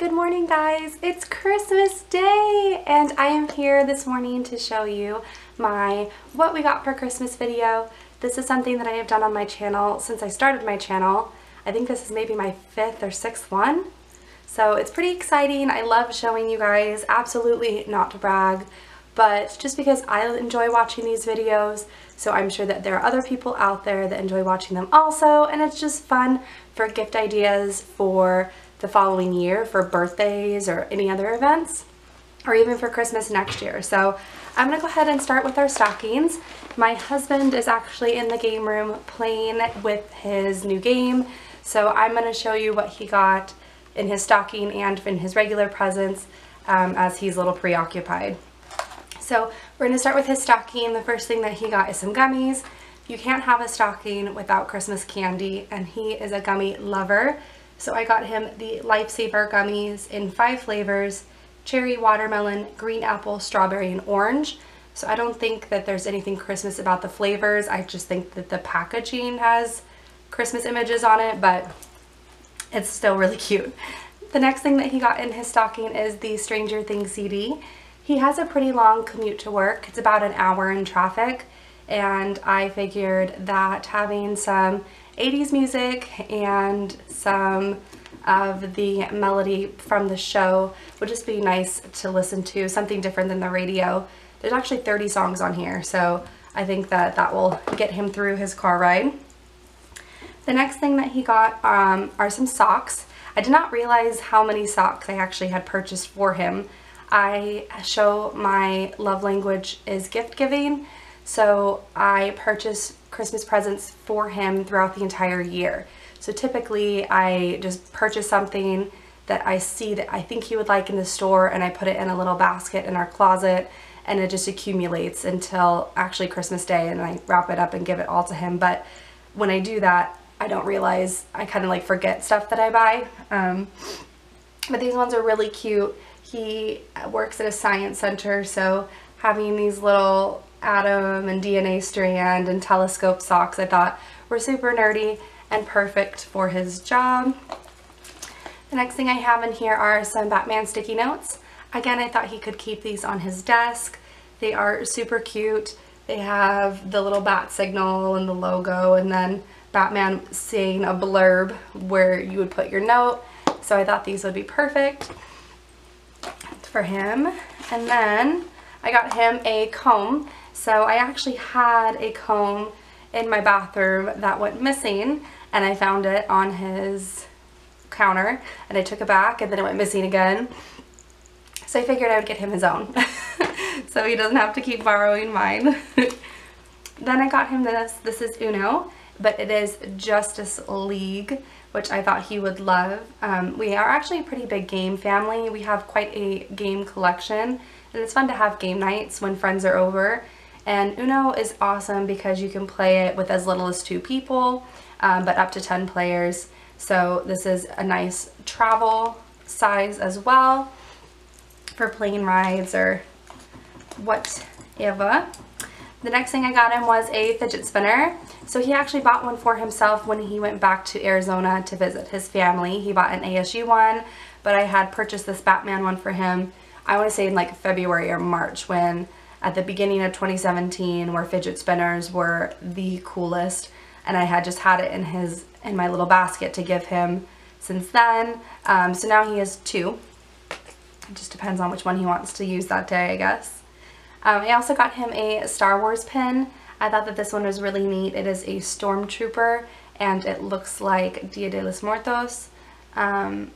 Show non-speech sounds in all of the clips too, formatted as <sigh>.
Good morning guys, it's Christmas Day and I am here this morning to show you my what we got for Christmas video. This is something that I have done on my channel since I started my channel. I think this is maybe my fifth or sixth one. So it's pretty exciting. I love showing you guys, absolutely not to brag, but just because I enjoy watching these videos, so I'm sure that there are other people out there that enjoy watching them also, and it's just fun for gift ideas for the following year for birthdays or any other events or even for Christmas next year. So I'm to go ahead and start with our stockings. My husband is actually in the game room playing with his new game. So I'm to show you what he got in his stocking and in his regular presents um, as he's a little preoccupied. So we're to start with his stocking. The first thing that he got is some gummies. You can't have a stocking without Christmas candy and he is a gummy lover. So I got him the Lifesaver gummies in five flavors, cherry, watermelon, green apple, strawberry, and orange. So I don't think that there's anything Christmas about the flavors. I just think that the packaging has Christmas images on it, but it's still really <laughs> cute. The next thing that he got in his stocking is the Stranger Things CD. He has a pretty long commute to work. It's about an hour in traffic and I figured that having some 80s music and some of the melody from the show would just be nice to listen to, something different than the radio. There's actually 30 songs on here, so I think that that will get him through his car ride. The next thing that he got um, are some socks. I did not realize how many socks I actually had purchased for him. I show my love language is gift giving, so I purchase Christmas presents for him throughout the entire year. So typically I just purchase something that I see that I think he would like in the store and I put it in a little basket in our closet and it just accumulates until actually Christmas Day and I wrap it up and give it all to him. But when I do that, I don't realize, I kind of like forget stuff that I buy. Um, but these ones are really cute. He works at a science center, so having these little atom and DNA strand and telescope socks I thought were super nerdy and perfect for his job. The next thing I have in here are some Batman sticky notes. Again, I thought he could keep these on his desk. They are super cute. They have the little bat signal and the logo and then Batman saying a blurb where you would put your note. So I thought these would be perfect for him. And then I got him a comb. So I actually had a comb in my bathroom that went missing and I found it on his counter and I took it back and then it went missing again. So I figured I would get him his own <laughs> so he doesn't have to keep borrowing mine. <laughs> then I got him this. This is Uno, but it is Justice League, which I thought he would love. Um, we are actually a pretty big game family. We have quite a game collection and it's fun to have game nights when friends are over. And Uno is awesome because you can play it with as little as two people, um, but up to 10 players. So this is a nice travel size as well for plane rides or whatever. The next thing I got him was a fidget spinner. So he actually bought one for himself when he went back to Arizona to visit his family. He bought an ASU one, but I had purchased this Batman one for him I want to say in like February or March when at the beginning of 2017 where fidget spinners were the coolest and I had just had it in his in my little basket to give him since then. Um, so now he has two. It just depends on which one he wants to use that day, I guess. Um, I also got him a Star Wars pin. I thought that this one was really neat. It is a Stormtrooper and it looks like Dia de los Muertos. Um,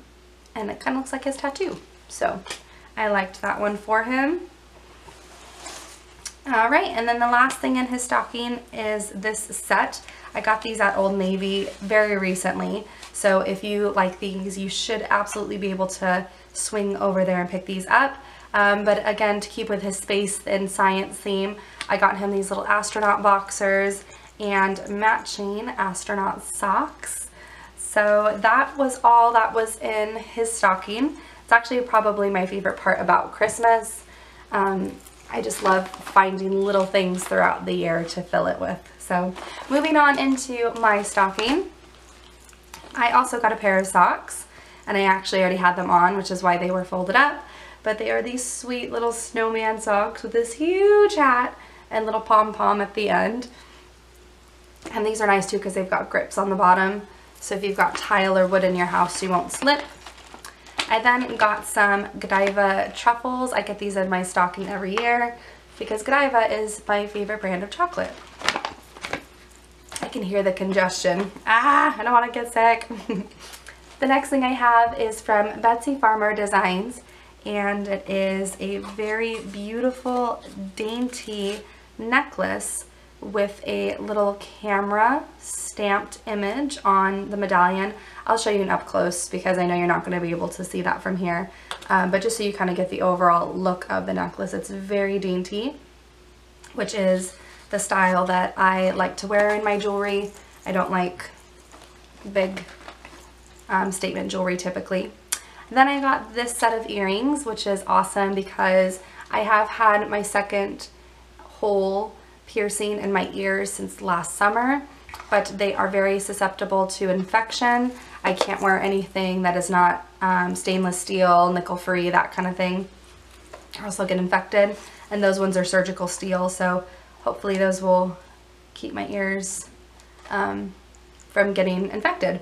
and it kind of looks like his tattoo. So I liked that one for him. Alright, and then the last thing in his stocking is this set. I got these at Old Navy very recently, so if you like these, you should absolutely be able to swing over there and pick these up. Um, but again, to keep with his space and science theme, I got him these little astronaut boxers and matching astronaut socks. So that was all that was in his stocking. It's actually probably my favorite part about Christmas. Um, I just love finding little things throughout the year to fill it with. So moving on into my stocking. I also got a pair of socks. and I actually already had them on, which is why they were folded up. But they are these sweet little snowman socks with this huge hat and little pom-pom at the end. And these are nice too because they've got grips on the bottom. So if you've got tile or wood in your house, you won't slip. I then got some Godiva truffles. I get these in my stocking every year because Godiva is my favorite brand of chocolate. I can hear the congestion. Ah, I don't want to get sick. <laughs> the next thing I have is from Betsy Farmer Designs and it is a very beautiful dainty necklace with a little camera stamped image on the medallion. I'll show you an up close because I know you're not going to be able to see that from here. Um, but just so you kind of get the overall look of the necklace, it's very dainty, which is the style that I like to wear in my jewelry. I don't like big um, statement jewelry typically. Then I got this set of earrings, which is awesome because I have had my second hole piercing in my ears since last summer, but they are very susceptible to infection. I can't wear anything that is not um, stainless steel, nickel free, that kind of thing. I also get infected, and those ones are surgical steel, so hopefully those will keep my ears um, from getting infected.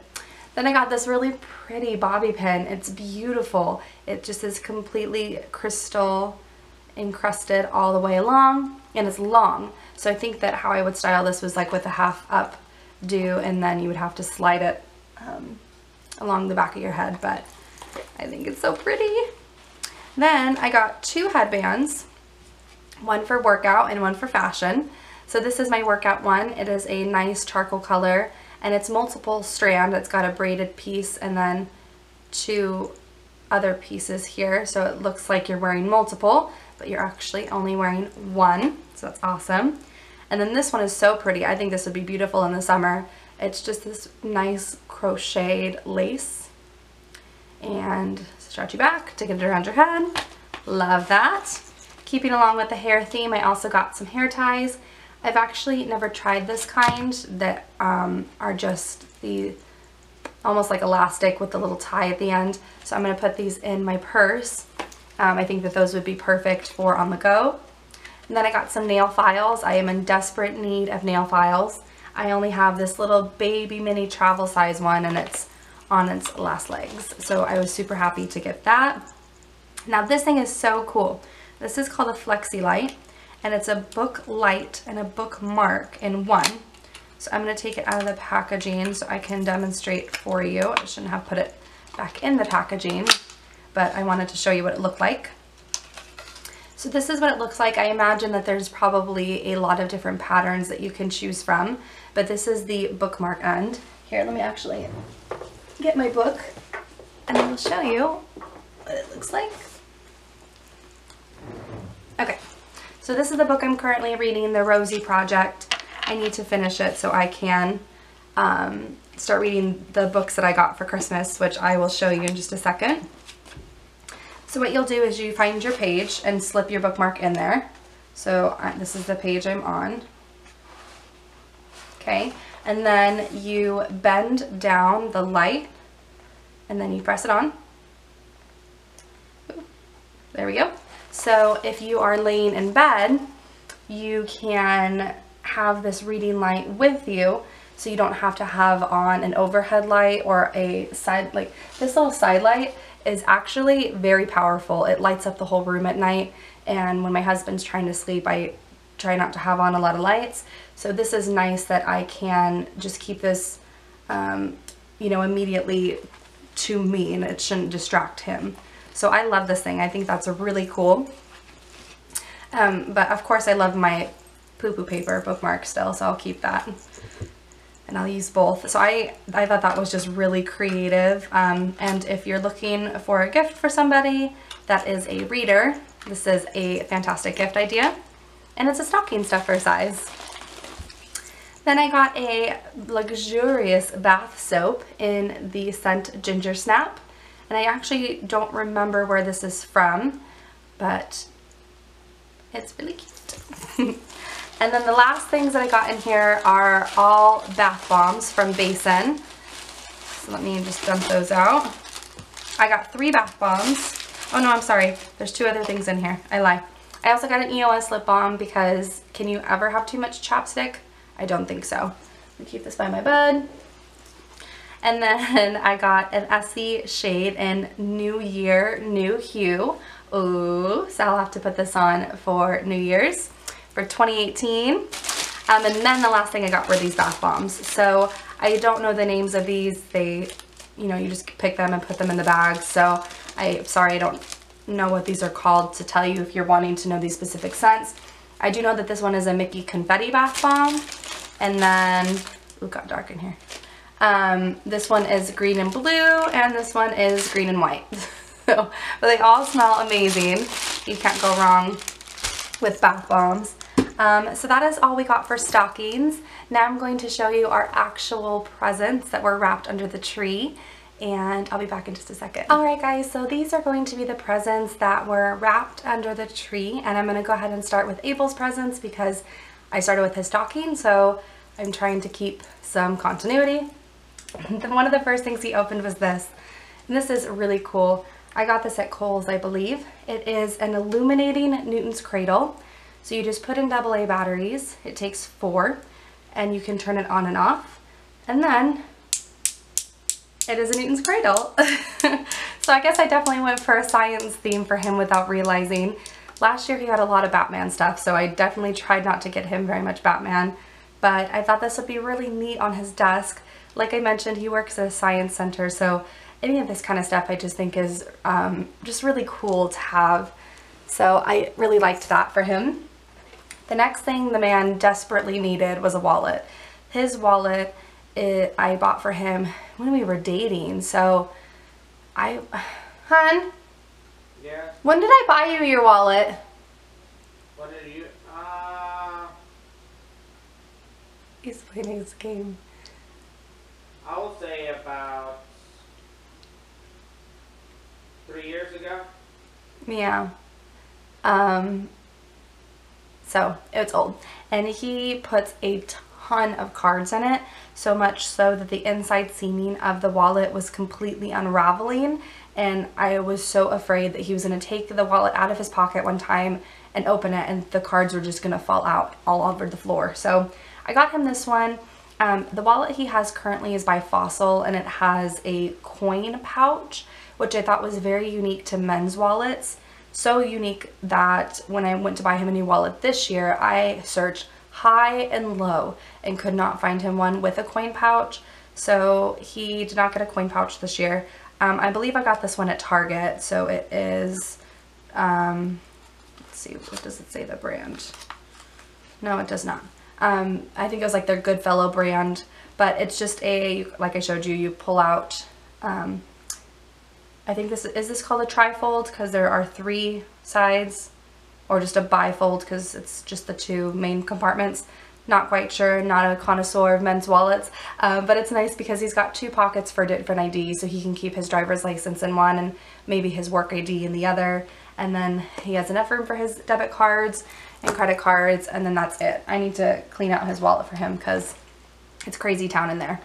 Then I got this really pretty bobby pin. It's beautiful. It just is completely crystal encrusted all the way along and it's long. So I think that how I would style this was like with a half up do and then you would have to slide it um, along the back of your head but I think it's so pretty. Then I got two headbands, one for workout and one for fashion. So this is my workout one. It is a nice charcoal color and it's multiple strand. It's got a braided piece and then two other pieces here. So it looks like you're wearing multiple, but you're actually only wearing one. So that's awesome. And then this one is so pretty. I think this would be beautiful in the summer. It's just this nice crocheted lace and stretchy back to get it around your head. Love that. Keeping along with the hair theme, I also got some hair ties. I've actually never tried this kind that um, are just the almost like elastic with the little tie at the end. So I'm going to put these in my purse. Um, I think that those would be perfect for on the go. And then I got some nail files. I am in desperate need of nail files. I only have this little baby mini travel size one and it's on its last legs. So I was super happy to get that. Now this thing is so cool. This is called a Flexi Light and it's a book light and a bookmark in one. So I'm going to take it out of the packaging so I can demonstrate for you. I shouldn't have put it back in the packaging, but I wanted to show you what it looked like. So this is what it looks like. I imagine that there's probably a lot of different patterns that you can choose from, but this is the bookmark end. Here, let me actually get my book and I will show you what it looks like. Okay, so this is the book I'm currently reading, The Rosie Project. I need to finish it so I can um, start reading the books that I got for Christmas, which I will show you in just a second. So what you'll do is you find your page and slip your bookmark in there. So uh, this is the page I'm on. Okay, and then you bend down the light and then you press it on. There we go. So if you are laying in bed, you can have this reading light with you so you don't have to have on an overhead light or a side, like this little side light is actually very powerful. It lights up the whole room at night and when my husband's trying to sleep, I try not to have on a lot of lights. So this is nice that I can just keep this, um, you know, immediately to me and it shouldn't distract him. So I love this thing. I think that's a really cool. Um, but of course I love my poo-poo paper bookmark still, so I'll keep that. And I'll use both. So I, I thought that was just really creative. Um, and if you're looking for a gift for somebody that is a reader, this is a fantastic gift idea. And it's a stocking stuffer size. Then I got a luxurious bath soap in the scent Ginger Snap. And I actually don't remember where this is from, but it's really cute. <laughs> and then the last things that I got in here are all bath bombs from Basin. So let me just dump those out. I got three bath bombs. Oh no, I'm sorry. There's two other things in here. I lie. I also got an EOS lip balm because can you ever have too much chapstick? I don't think so. Me keep this by my bed. And then <laughs> I got an Essie shade in New Year, New Hue. Ooh, so I'll have to put this on for New Year's for 2018. Um, and then the last thing I got were these bath bombs. So I don't know the names of these. They, you know, you just pick them and put them in the bag. So I, sorry, I don't know what these are called to tell you if you're wanting to know these specific scents. I do know that this one is a Mickey Confetti Bath Bomb. And then, ooh, got dark in here. Um, this one is green and blue, and this one is green and white. <laughs> so, but they all smell amazing. You can't go wrong with bath bombs. Um, so that is all we got for stockings. Now I'm going to show you our actual presents that were wrapped under the tree and I'll be back in just a second. Alright guys, so these are going to be the presents that were wrapped under the tree and I'm going to go ahead and start with Abel's presents because I started with his stocking so I'm trying to keep some continuity. <laughs> One of the first things he opened was this and this is really cool. I got this at Kohl's I believe. It is an illuminating Newton's cradle. So you just put in AA batteries, it takes four, and you can turn it on and off. And then it is a Newton's cradle. <laughs> so I guess I definitely went for a science theme for him without realizing. Last year he had a lot of Batman stuff, so I definitely tried not to get him very much Batman. But I thought this would be really neat on his desk. Like I mentioned, he works at a science center, so any of this kind of stuff I just think is um, just really cool to have. So I really liked that for him. The next thing the man desperately needed was a wallet. His wallet it, I bought for him when we were dating. So I, hun. Yeah. When did I buy you your wallet? What did you? Uh. He's playing his game. I will say about three years ago. Yeah. Um. So it's old, and he puts a ton of cards in it so much so that the inside seaming of the wallet was completely unraveling and I was so afraid that he was going to take the wallet out of his pocket one time and open it and the cards were just going to fall out all over the floor. So I got him this one. Um, the wallet he has currently is by Fossil and it has a coin pouch which I thought was very unique to men's wallets. So unique that when I went to buy him a new wallet this year, I searched high and low and could not find him one with a coin pouch. So he did not get a coin pouch this year. Um, I believe I got this one at Target. So it is, um, let's see, what does it say the brand? No, it does not. Um, I think it was like their Goodfellow brand, but it's just a, like I showed you, you pull out, um, I think this, is this called a trifold? Because there are three sides or just a bifold because it's just the two main compartments. Not quite sure, not a connoisseur of men's wallets, uh, but it's nice because he's got two pockets for different IDs so he can keep his driver's license in one and maybe his work ID in the other. And then he has enough room for his debit cards and credit cards and then that's it. I need to clean out his wallet for him because it's crazy town in there.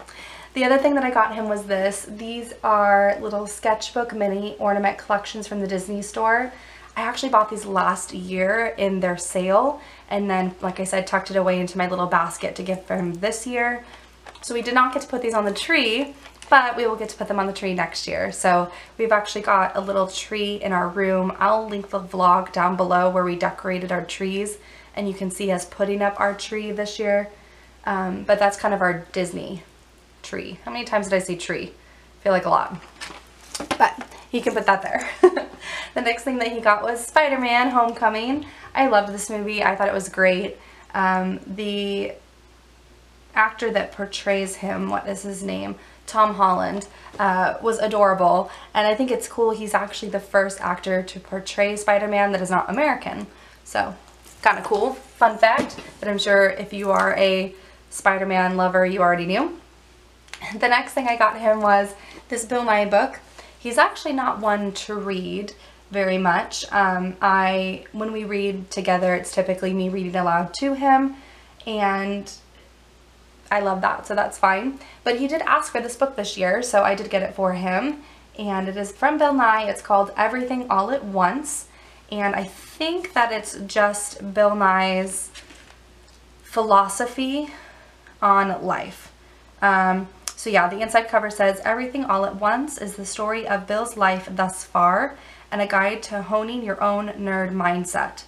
The other thing that I got him was this. These are little sketchbook mini ornament collections from the Disney store. I actually bought these last year in their sale and then, like I said, tucked it away into my little basket to give him this year. So we did not get to put these on the tree, but we will get to put them on the tree next year. So we've actually got a little tree in our room. I'll link the vlog down below where we decorated our trees and you can see us putting up our tree this year. Um, but that's kind of our Disney tree. How many times did I say tree? I feel like a lot. But he can put that there. <laughs> the next thing that he got was Spider-Man Homecoming. I loved this movie. I thought it was great. Um, the actor that portrays him, what is his name? Tom Holland, uh, was adorable. And I think it's cool he's actually the first actor to portray Spider-Man that is not American. So, kind of cool. Fun fact that I'm sure if you are a Spider-Man lover, you already knew. The next thing I got him was this Bill Nye book. He's actually not one to read very much. Um, I When we read together, it's typically me reading aloud to him, and I love that, so that's fine. But he did ask for this book this year, so I did get it for him. and it is from Bill Nye. It's called Everything All at Once, and I think that it's just Bill Nye's philosophy on life. Um, so yeah, the inside cover says, Everything All at Once is the story of Bill's life thus far and a guide to honing your own nerd mindset.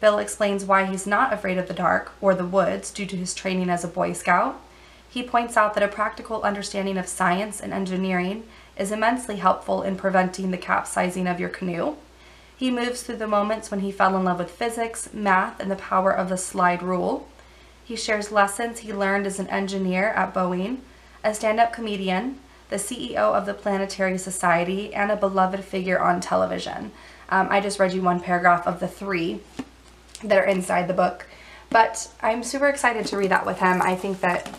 Bill explains why he's not afraid of the dark or the woods due to his training as a Boy Scout. He points out that a practical understanding of science and engineering is immensely helpful in preventing the capsizing of your canoe. He moves through the moments when he fell in love with physics, math, and the power of the slide rule. He shares lessons he learned as an engineer at Boeing, a stand up comedian, the CEO of the Planetary Society, and a beloved figure on television. Um, I just read you one paragraph of the three that are inside the book, but I'm super excited to read that with him. I think that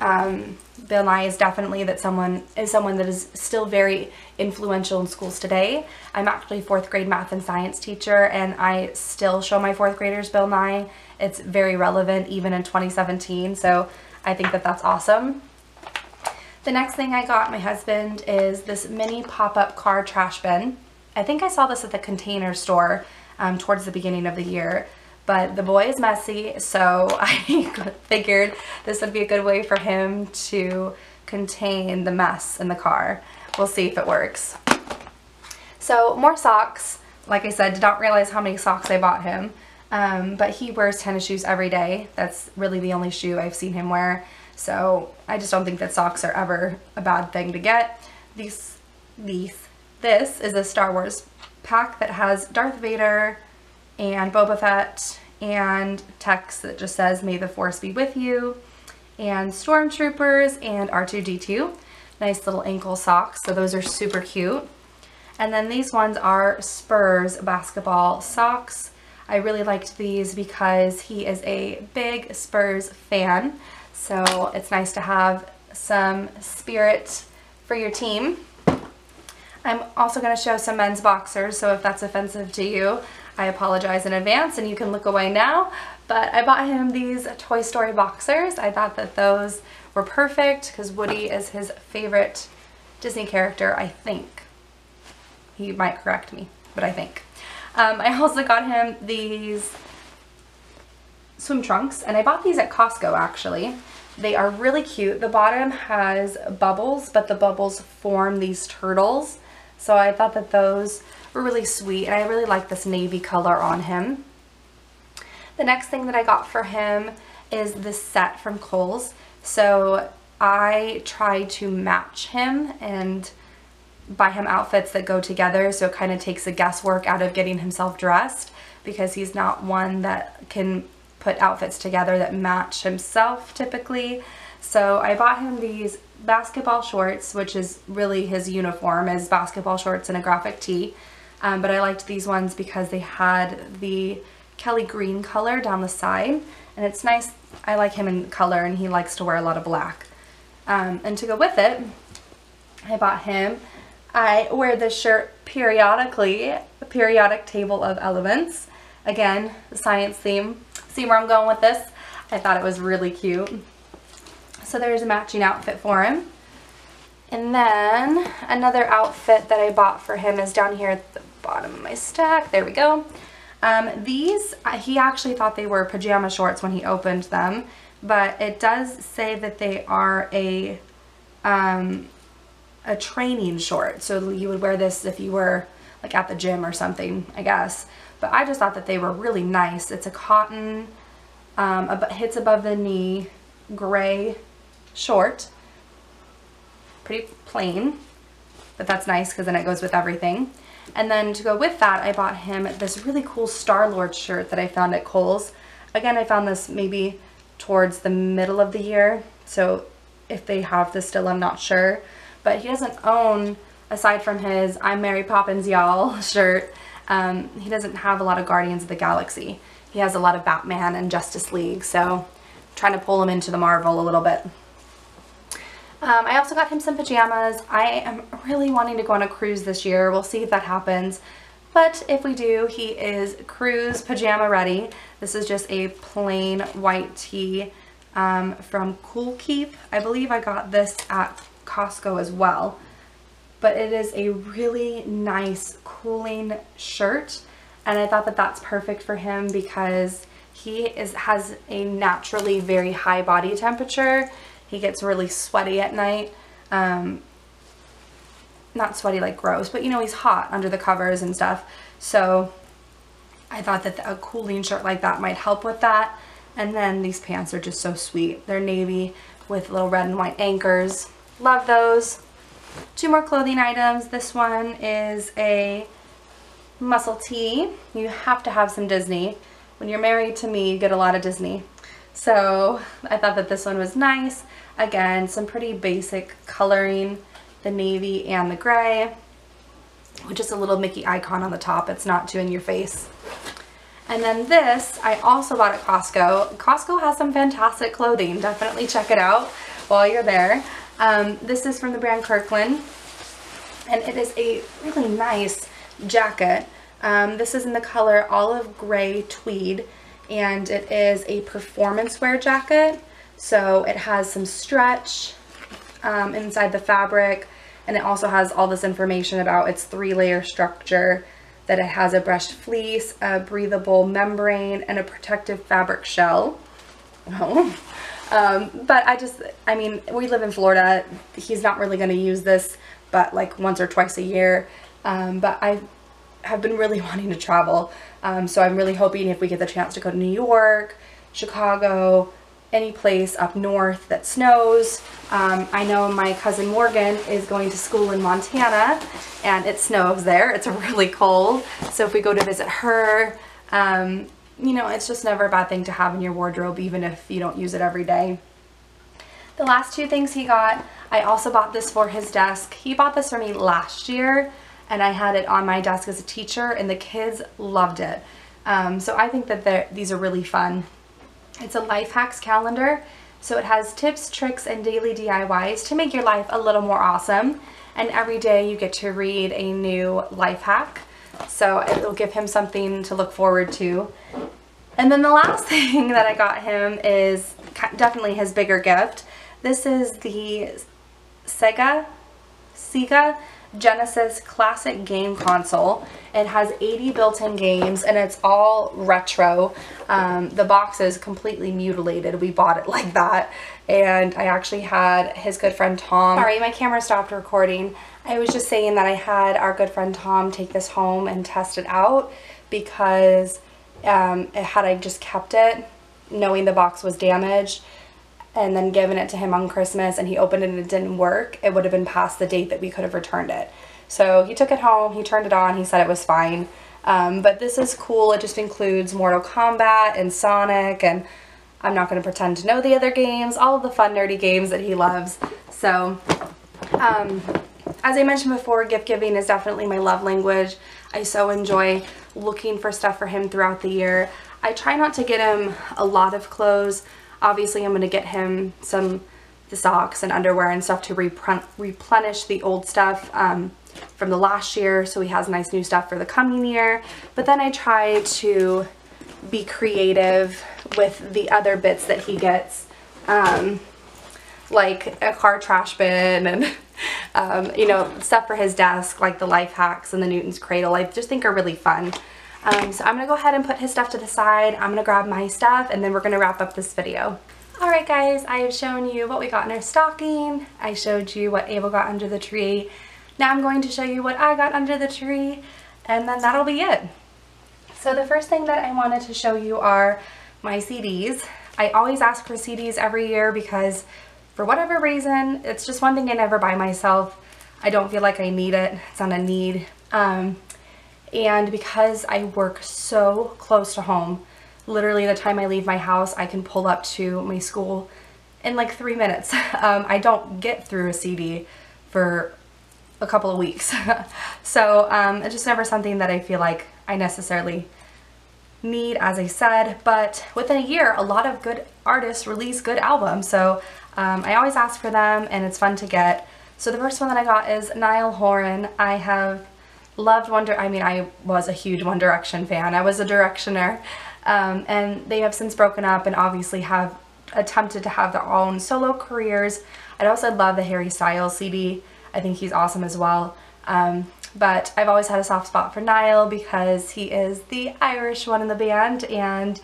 um, Bill Nye is definitely that someone is someone that is still very influential in schools today. I'm actually fourth grade math and science teacher, and I still show my fourth graders Bill Nye. It's very relevant even in 2017, so I think that that's awesome. The next thing I got my husband is this mini pop-up car trash bin. I think I saw this at the container store um, towards the beginning of the year. But the boy is messy, so <laughs> I figured this would be a good way for him to contain the mess in the car. We'll see if it works. So more socks. Like I said, did not realize how many socks I bought him. Um, but he wears tennis shoes every day. That's really the only shoe I've seen him wear. So I just don't think that socks are ever a bad thing to get. These, these, this is a Star Wars pack that has Darth Vader, and Boba Fett and text that just says may the force be with you and stormtroopers and R2-D2 nice little ankle socks so those are super cute. And then these ones are Spurs basketball socks. I really liked these because he is a big Spurs fan so it's nice to have some spirit for your team I'm also going to show some men's boxers, so if that's offensive to you, I apologize in advance and you can look away now. But I bought him these Toy Story boxers. I thought that those were perfect because Woody is his favorite Disney character, I think. He might correct me, but I think. Um, I also got him these swim trunks, and I bought these at Costco actually. They are really cute. The bottom has bubbles, but the bubbles form these turtles. So I thought that those were really sweet and I really like this navy color on him. The next thing that I got for him is this set from Kohl's. So I try to match him and buy him outfits that go together so it kind of takes the guesswork out of getting himself dressed because he's not one that can put outfits together that match himself typically. So I bought him these basketball shorts, which is really his uniform, is basketball shorts and a graphic tee. Um, but I liked these ones because they had the Kelly green color down the side. And it's nice. I like him in color and he likes to wear a lot of black. Um, and to go with it, I bought him. I wear this shirt periodically, a periodic table of elements. Again, the science theme. See where I'm going with this? I thought it was really cute. So there's a matching outfit for him. And then another outfit that I bought for him is down here at the bottom of my stack. There we go. Um, these, he actually thought they were pajama shorts when he opened them, but it does say that they are a, um, a training short. So you would wear this if you were like at the gym or something, I guess. But I just thought that they were really nice. It's a cotton, um, hits above the knee, gray short, pretty plain, but that's nice because then it goes with everything. And then to go with that, I bought him this really cool Star-Lord shirt that I found at Kohl's. Again, I found this maybe towards the middle of the year, so if they have this still, I'm not sure. But he doesn't own, aside from his I'm Mary Poppins y'all <laughs> shirt, um, he doesn't have a lot of Guardians of the Galaxy. He has a lot of Batman and Justice League, so trying to pull him into the Marvel a little bit. Um, I also got him some pajamas. I am really wanting to go on a cruise this year. We'll see if that happens. But if we do, he is cruise pajama ready. This is just a plain white tee um, from Cool Keep. I believe I got this at Costco as well. But it is a really nice cooling shirt and I thought that that's perfect for him because he is has a naturally very high body temperature. He gets really sweaty at night. Um, not sweaty like gross, but you know, he's hot under the covers and stuff. So I thought that a cooling shirt like that might help with that. And then these pants are just so sweet. They're navy with little red and white anchors. Love those. Two more clothing items. This one is a muscle tee. You have to have some Disney. When you're married to me, you get a lot of Disney. So I thought that this one was nice. Again, some pretty basic coloring, the navy and the gray, with just a little Mickey icon on the top. It's not too in your face. And then this, I also bought at Costco. Costco has some fantastic clothing. Definitely check it out while you're there. Um, this is from the brand Kirkland. And it is a really nice jacket. Um, this is in the color olive gray tweed. And it is a performance wear jacket. So it has some stretch um, inside the fabric. And it also has all this information about its three layer structure that it has a brushed fleece, a breathable membrane, and a protective fabric shell. <laughs> Oh. Um, but I just, I mean, we live in Florida. He's not really going to use this, but like once or twice a year. Um, but I have been really <laughs> wanting to travel. Um, so I'm really hoping if we get the chance to go to New York, Chicago, any place up north that snows. Um, I know my cousin Morgan is going to school in Montana and it snows there. It's <laughs> really cold. So if we go to visit her, um, you know, it's just never a bad thing to have in your wardrobe even if you don't use it every day. The last two things he got, I also bought this for his desk. He bought this for me last year and I had it on my desk as a teacher and the kids loved it. Um, so I think that these are really fun. It's a life hacks calendar, so it has tips, tricks, and daily DIYs to make your life a little more awesome. And every day you get to read a new life hack, so it'll give him something to look forward to. And then the last <laughs> thing that I got him is definitely his bigger gift. This is the Sega, Sega Genesis Classic Game Console. It has 80 built-in games and it's all retro. Um, the box is completely mutilated. We bought it <laughs> like that. And I actually had his good friend Tom. Sorry, my camera stopped recording. I was just saying that I had our good friend Tom take this home and test it out because um, had I just kept it, knowing the box was damaged, and then given it to him on Christmas and he opened it and it didn't work, it would have been past the date that we could have returned it. So he took it home, he turned it on, he said it was fine. Um, but this is cool. It just includes Mortal Kombat and Sonic and I'm not going to pretend to know the other games, all of the fun nerdy games that he loves. So um, as I mentioned before, gift giving is definitely my love language. I so enjoy looking for stuff for him throughout the year. I try not to get him a lot of clothes. Obviously, I'm going to get him some the socks and underwear and stuff to replenish the old stuff um, from the last year so he has nice new stuff for the coming year. But then I try to be creative with the other bits that he gets. Um, like a car trash bin and <laughs> um, you know stuff for his desk like the life hacks and the Newton's cradle I just think are really fun. Um, so I'm going to go ahead and put his stuff to the side. I'm going to grab my stuff and then we're going to wrap up this video. Alright guys, I have shown you what we got in our stocking. I showed you what Abel got under the tree. Now I'm going to show you what I got under the tree and then that'll be it. So the first thing that I wanted to show you are my CDs. I always ask for CDs every year because for whatever reason, it's just one thing I never buy myself. I don't feel like I need it. It's not a need. Um, and because I work so close to home, literally the time I leave my house, I can pull up to my school in like three minutes. <laughs> Um, I don't get through a CD for a couple of weeks. <laughs> so um, it's just never something that I feel like I necessarily need, as I said, but within a year, a lot of good artists release good albums. So um, I always ask for them and it's fun to get. So the first one that I got is Niall Horan. I have loved One I mean, I was a huge One Direction fan. I was a Directioner. Um, and they have since broken up and obviously have attempted to have their own solo careers. I'd also love the Harry Styles CD. I think he's awesome as well. Um, but I've always had a soft spot for Niall because he is the Irish one in the band and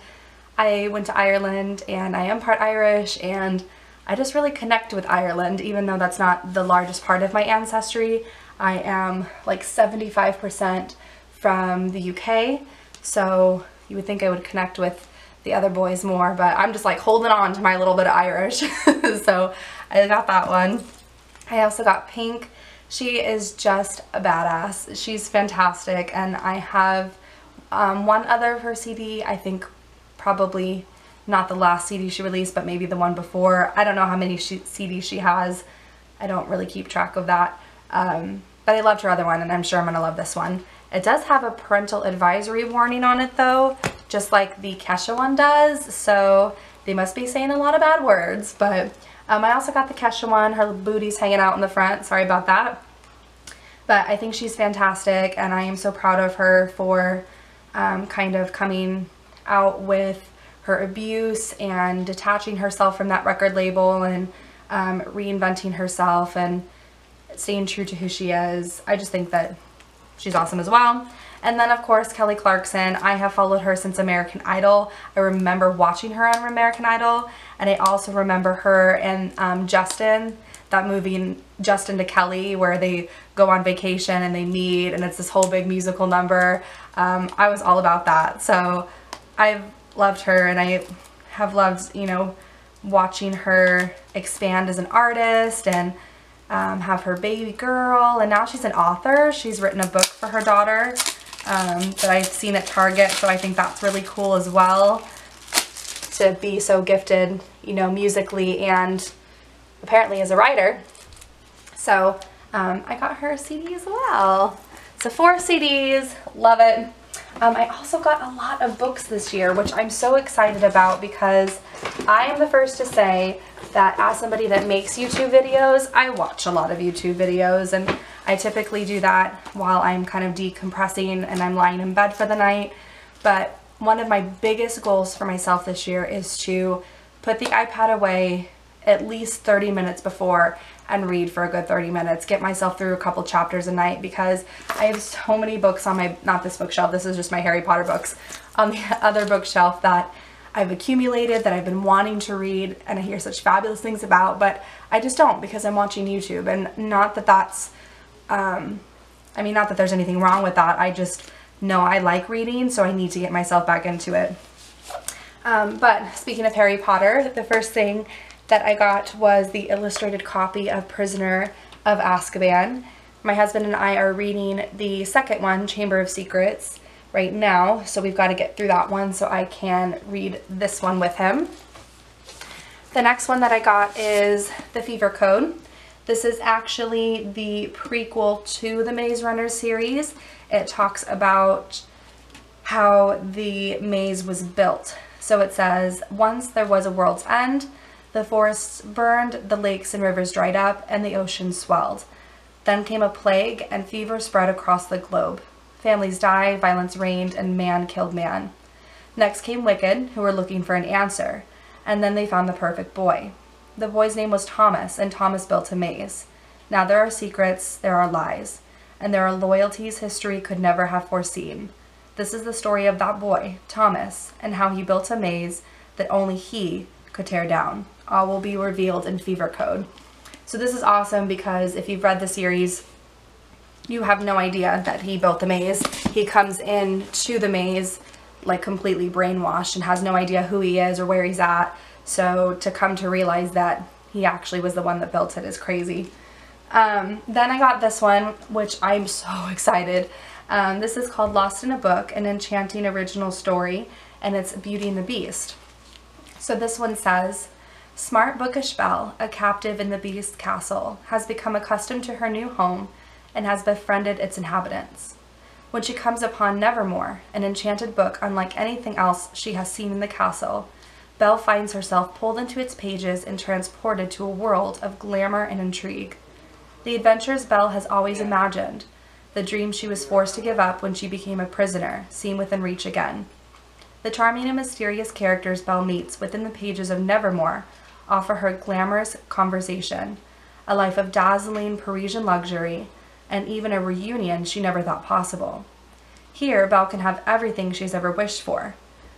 I went to Ireland and I am part Irish and I just really connect with Ireland even though that's not the largest part of my ancestry. I am like 75% from the UK so you would think I would connect with the other boys more but I'm just like holding on to my little bit of Irish <laughs> so I got that one. I also got Pink she is just a badass. She's fantastic and I have um, one other of her CD, I think probably not the last CD she released, but maybe the one before. I don't know how many she, CDs she has. I don't really keep track of that. Um, but I loved her other one and I'm sure I'm going to love this one. It does have a parental advisory warning on it though, just like the Kesha one does. So they must be saying a lot of bad words, but um, I also got the Kesha one. Her booty's hanging out in the front. Sorry about that. But I think she's fantastic and I am so proud of her for um, kind of coming out with her abuse and detaching herself from that record label and um, reinventing herself and staying true to who she is. I just think that she's awesome as well. And then of course Kelly Clarkson, I have followed her since American Idol. I remember watching her on American Idol and I also remember her and um, Justin, that movie Justin to Kelly where they go on vacation and they meet and it's this whole big musical number. Um, I was all about that. So I've loved her and I have loved, you know, watching her expand as an artist and um, have her baby girl and now she's an author. She's written a book for her daughter um, that I've seen at Target, so I think that's really cool as well to be so gifted, you know, musically and apparently as a writer. So um, I got her a CD as well. So four CDs, love it. Um, I also got a lot of books this year, which I'm so excited about because I am the first to say that as somebody that makes YouTube videos, I watch a lot of YouTube videos and I typically do that while I'm kind of decompressing and I'm lying in bed for the night. But one of my biggest goals for myself this year is to put the iPad away at least 30 minutes before and read for a good 30 minutes. Get myself through a couple chapters a night because I have so many books on my, not this bookshelf, this is just my Harry Potter books, <laughs> on the other bookshelf that I've accumulated that I've been wanting to read and I hear such fabulous things about, but I just don't because I'm watching YouTube and not that that's um, I mean, not that there's anything wrong with that. I just know I like reading, so I need to get myself back into it. Um, but speaking of Harry Potter, the first thing that I got was the illustrated copy of Prisoner of Azkaban. My husband and I are reading the second one, Chamber of Secrets, right now, so we've got to get through that one so I can read this one with him. The next one that I got is The Fever Code. This is actually the prequel to the Maze Runner series. It talks about how the maze was built. So it says, once there was a world's end, the forests burned, the lakes and rivers dried up, and the ocean swelled. Then came a plague, and fever spread across the globe. Families died, violence reigned, and man killed man. Next came Wicked, who were looking for an answer, and then they found the perfect boy. The boy's name was Thomas, and Thomas built a maze. Now there are secrets, there are lies, and there are loyalties history could never have foreseen. This is the story of that boy, Thomas, and how he built a maze that only he could tear down. All will be revealed in Fever Code. So this is awesome because if you've read the series, you have no idea that he built the maze. He comes in to the maze like completely brainwashed and has no idea who he is or where he's at. So to come to realize that he actually was the one that built it is crazy. Um, then I got this one, which I'm <laughs> so excited. Um, this is called Lost in a Book, an enchanting original story, and it's Beauty and the Beast. So this one says, Smart bookish Belle, a captive in the Beast's castle, has become accustomed to her new home and has befriended its inhabitants. When she comes upon Nevermore, an enchanted book unlike anything else she has seen in the castle, Belle finds herself pulled into its pages and transported to a world of glamour and intrigue. The adventures Belle has always imagined, the dream she was forced to give up when she became a prisoner, seem within reach again. The charming and mysterious characters Belle meets within the pages of Nevermore offer her glamorous conversation, a life of dazzling Parisian luxury, and even a reunion she never thought possible. Here, Belle can have everything she's ever wished for.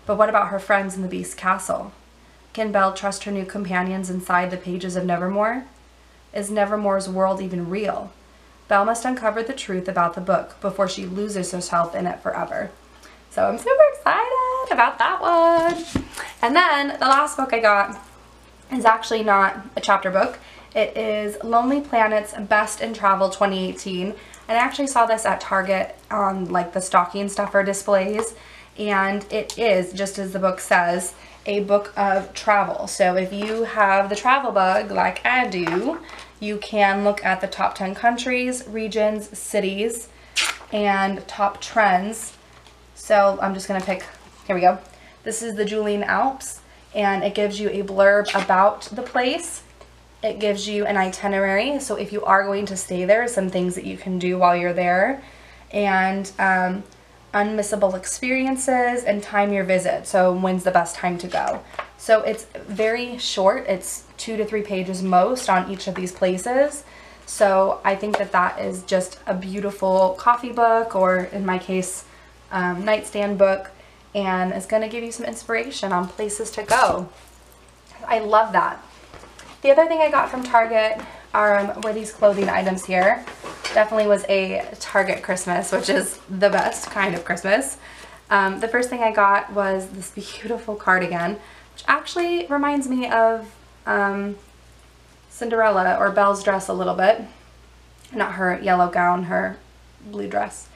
But what about her friends in the Beast Castle? Can Belle trust her new companions inside the pages of Nevermore? Is Nevermore's world even real? Belle must uncover the truth about the book before she loses herself in it forever. So I'm super excited about that one. And then the last book I got is actually not a chapter book. It is Lonely Planet's Best in Travel 2018. And I actually saw this at Target on like the stocking stuffer displays. And it is, just as the book says, a book of travel. So if you have the travel bug like I do, you can look at the top 10 countries, regions, cities, and top trends. So I'm just gonna pick, here we go. This is the Julian Alps and it gives you a blurb about the place. It gives you an itinerary. So if you are going to stay there, some things that you can do while you're there. And um, unmissable experiences and time your visit. So when's the best time to go? So it's very short. It's two to three pages most on each of these places. So I think that that is just a beautiful coffee book or in my case, um, nightstand book and it's going to give you some inspiration on places to go. I love that. The other thing I got from Target are, um, were these clothing items here. Definitely was a Target Christmas, which is the best kind of Christmas. Um, the first thing I got was this <laughs> beautiful cardigan, which actually reminds me of um, Cinderella or Belle's dress a little bit. Not her yellow gown, her blue dress.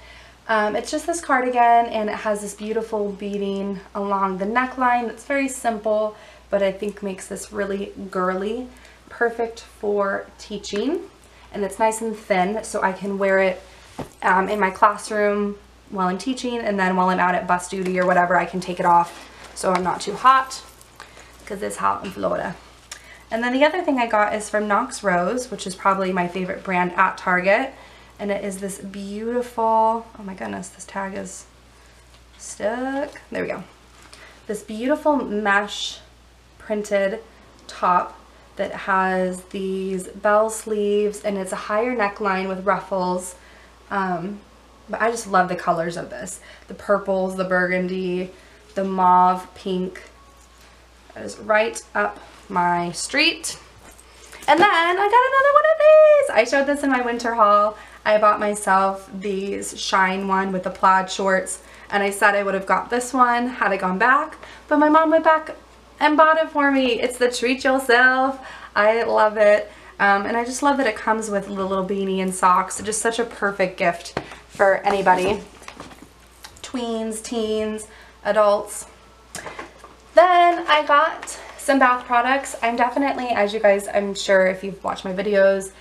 Um, it's just this cardigan and it has this beautiful beading along the neckline that's very simple but I think makes this really girly. Perfect for teaching and it's nice and thin so I can wear it um, in my classroom while I'm teaching and then while I'm out at bus duty or whatever I can take it off so I'm not too hot because it's hot in Florida. And then the other thing I got is from Knox Rose, which is probably my favorite brand at Target and it is this beautiful, oh my goodness, this tag is stuck. There we go. This beautiful mesh printed top that has these bell sleeves and it's a higher neckline with ruffles. Um, but I just love the colors of this. The purples, the burgundy, the mauve, pink. That is right up my street. And then I got another one of these. I showed this in my winter haul. I bought myself these Shine one with the plaid shorts and I said I would have got this one had I gone back but my mom went back and bought it for me. It's the treat yourself. I love it. Um, and I just love that it comes with the little beanie and socks. Just such a perfect gift for anybody. Tweens, teens, adults. Then I got some bath products. I'm definitely, as you guys, I'm sure if you've watched my videos,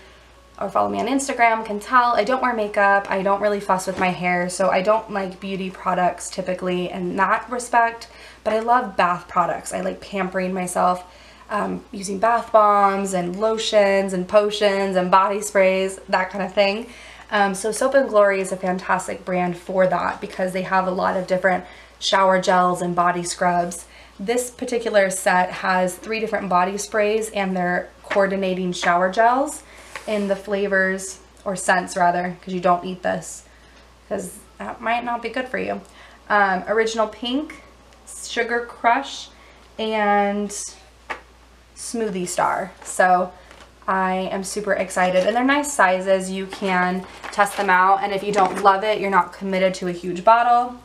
or follow me on Instagram can tell I don't wear makeup. I don't really fuss with my hair, so I don't like beauty products typically in that respect, but I love bath products. I like pampering myself um, using bath bombs and lotions and potions and body sprays, that kind of thing. Um, so Soap and Glory is a fantastic brand for that because they have a lot of different shower gels and body scrubs. This particular set has three different body sprays and their coordinating shower gels in the flavors or scents rather because you don't eat this because that might not be good for you. Um, original Pink, Sugar Crush, and Smoothie Star. So I am super excited and they're nice sizes. You can test them out and if you don't love it, you're not committed to a huge bottle.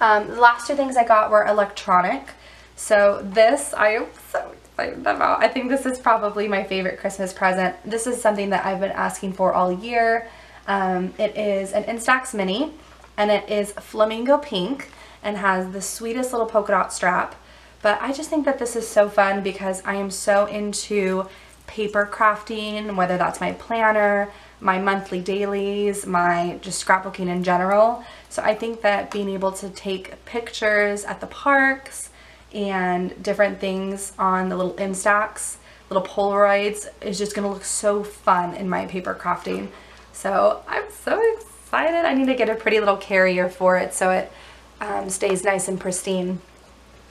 Um, the last two things I got were electronic. So this, I am so I think this is probably my favorite Christmas present. This is something that I've been asking for all year. Um, it is an Instax Mini and it is flamingo pink and has the sweetest little polka dot strap. But I just think that this is so fun because I am so into paper crafting, whether that's my planner, my monthly dailies, my just scrapbooking in general. So I think that being able to take pictures at the parks, and different things on the little Instax, little Polaroids is just to look so fun in my paper crafting. So I'm so excited. I need to get a pretty little carrier for it so it um, stays nice and pristine.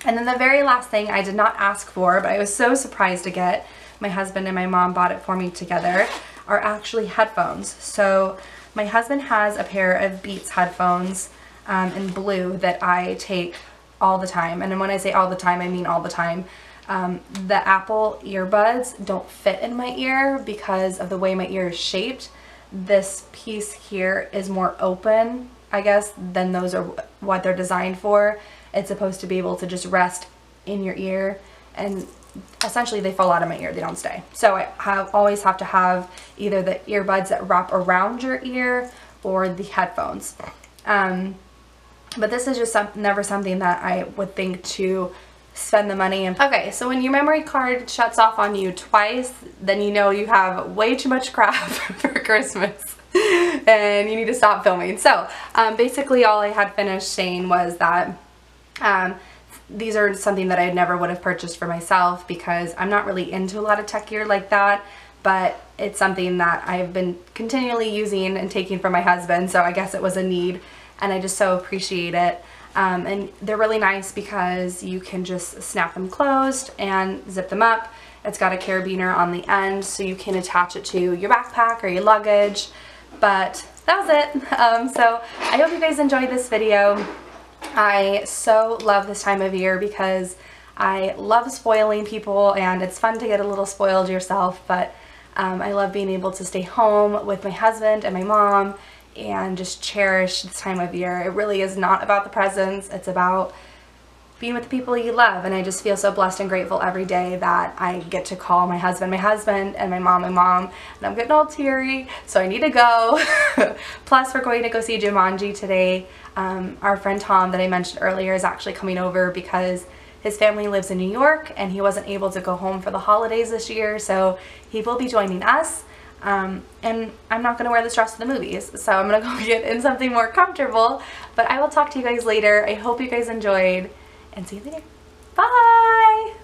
And then the very last thing I did not ask for, but I was so surprised to get, my husband and my mom bought it for me together, are actually headphones. So my husband has a pair of Beats headphones um, in blue that I take all the time. And when I say all the time, I mean all the time. Um, the Apple earbuds don't fit in my ear because of the way my ear is shaped. This piece here is more open, I guess, than those are what they're designed for. It's supposed to be able to just rest in your ear and essentially they fall out of my ear, they don't stay. So I have always have to have either the earbuds that wrap around your ear or the headphones. Um, but this is just some, never something that I would think to spend the money in. Okay, so when your memory card shuts off on you twice, then you know you have way too much crap <laughs> for Christmas and you need to stop filming. So um, basically all I had finished saying was that um, these are something that I never would have purchased for myself because I'm not really into a lot of tech gear like that but it's something that I've been continually using and taking from my husband so I guess it was a need and I just so appreciate it. Um, and they're really nice because you can just snap them closed and zip them up. It's got a carabiner on the end so you can attach it to your backpack or your luggage. But that was it. <laughs> Um, so I hope you guys enjoyed this video. I so love this time of year because I love spoiling people and it's fun to get a little spoiled yourself, but um, I love being able to stay home with my husband and my mom and just cherish this time of year. It really is not about the presents, it's about being with the people you love. And I just feel so blessed and grateful every day that I get to call my husband my husband and my mom my mom. And I'm getting all teary so I need to go. <laughs> Plus we're going to go see Jumanji today. Um, our friend Tom that I mentioned earlier is actually coming over because his family lives in New York and he wasn't able to go home for the holidays this year. So he will be joining us um, and I'm not going to wear this dress to the movies so I'm going <laughs> to go get in something more comfortable but I will talk to you guys later I hope you guys enjoyed and see you later. Bye!